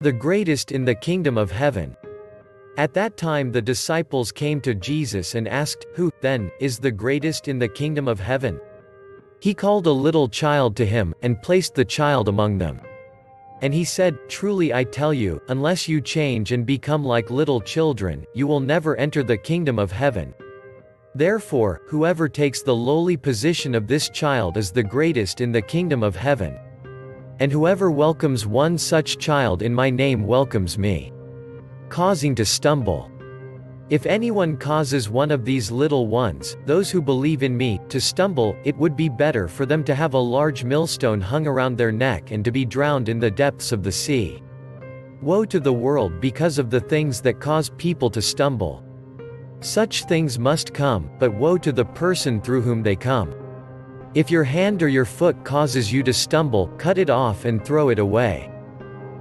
The greatest in the kingdom of heaven. At that time the disciples came to Jesus and asked, Who, then, is the greatest in the kingdom of heaven? He called a little child to him, and placed the child among them. And he said, Truly I tell you, unless you change and become like little children, you will never enter the kingdom of heaven. Therefore, whoever takes the lowly position of this child is the greatest in the kingdom of heaven. And whoever welcomes one such child in my name welcomes me. Causing to stumble. If anyone causes one of these little ones, those who believe in me, to stumble, it would be better for them to have a large millstone hung around their neck and to be drowned in the depths of the sea. Woe to the world because of the things that cause people to stumble. Such things must come, but woe to the person through whom they come. If your hand or your foot causes you to stumble, cut it off and throw it away.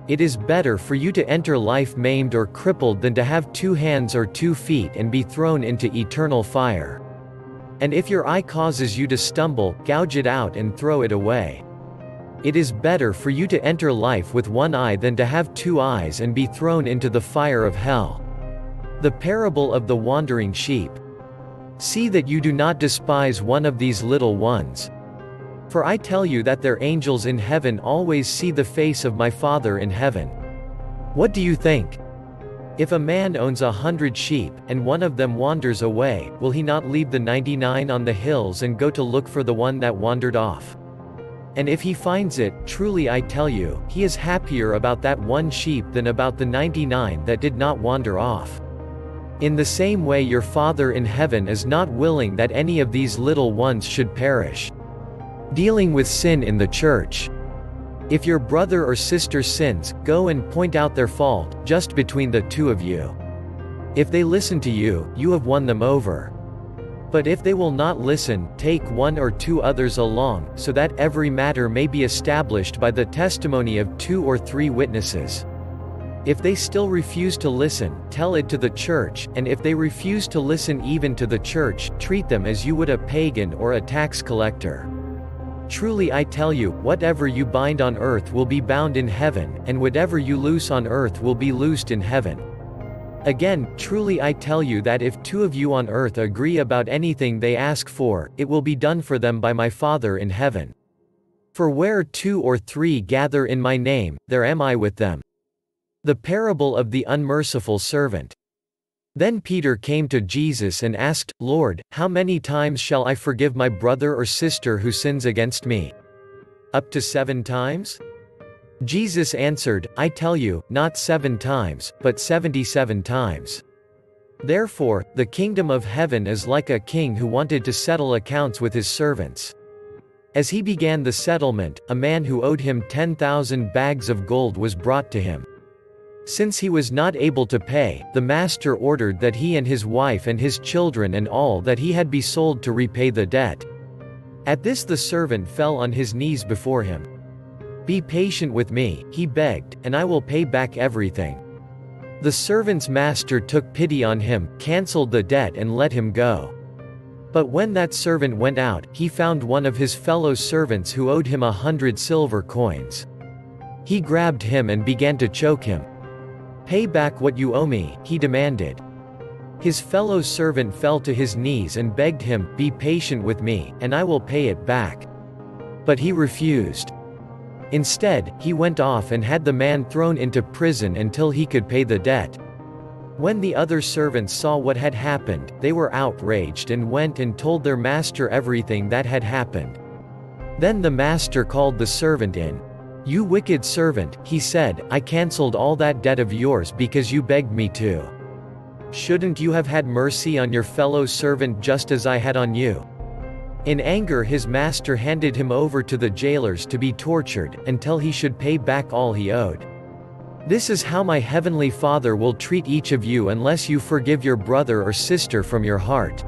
It is better for you to enter life maimed or crippled than to have two hands or two feet and be thrown into eternal fire. And if your eye causes you to stumble, gouge it out and throw it away. It is better for you to enter life with one eye than to have two eyes and be thrown into the fire of hell. The parable of the wandering sheep. See that you do not despise one of these little ones. For I tell you that their angels in heaven always see the face of my Father in heaven. What do you think? If a man owns a hundred sheep, and one of them wanders away, will he not leave the ninety-nine on the hills and go to look for the one that wandered off? And if he finds it, truly I tell you, he is happier about that one sheep than about the ninety-nine that did not wander off. In the same way your Father in heaven is not willing that any of these little ones should perish. Dealing with sin in the church. If your brother or sister sins, go and point out their fault, just between the two of you. If they listen to you, you have won them over. But if they will not listen, take one or two others along, so that every matter may be established by the testimony of two or three witnesses. If they still refuse to listen, tell it to the church, and if they refuse to listen even to the church, treat them as you would a pagan or a tax collector. Truly I tell you, whatever you bind on earth will be bound in heaven, and whatever you loose on earth will be loosed in heaven. Again, truly I tell you that if two of you on earth agree about anything they ask for, it will be done for them by my Father in heaven. For where two or three gather in my name, there am I with them. The parable of the unmerciful servant. Then Peter came to Jesus and asked, Lord, how many times shall I forgive my brother or sister who sins against me? Up to seven times? Jesus answered, I tell you, not seven times, but seventy-seven times. Therefore, the kingdom of heaven is like a king who wanted to settle accounts with his servants. As he began the settlement, a man who owed him ten thousand bags of gold was brought to him. Since he was not able to pay, the master ordered that he and his wife and his children and all that he had be sold to repay the debt. At this the servant fell on his knees before him. Be patient with me, he begged, and I will pay back everything. The servant's master took pity on him, cancelled the debt and let him go. But when that servant went out, he found one of his fellow servants who owed him a hundred silver coins. He grabbed him and began to choke him. Pay back what you owe me, he demanded. His fellow servant fell to his knees and begged him, Be patient with me, and I will pay it back. But he refused. Instead, he went off and had the man thrown into prison until he could pay the debt. When the other servants saw what had happened, they were outraged and went and told their master everything that had happened. Then the master called the servant in. You wicked servant, he said, I cancelled all that debt of yours because you begged me to. Shouldn't you have had mercy on your fellow servant just as I had on you? In anger his master handed him over to the jailers to be tortured, until he should pay back all he owed. This is how my heavenly Father will treat each of you unless you forgive your brother or sister from your heart.